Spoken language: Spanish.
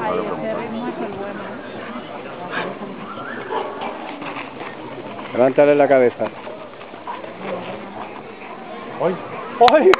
Ahí. Levántale la cabeza. ¡Ay! ¡Ay!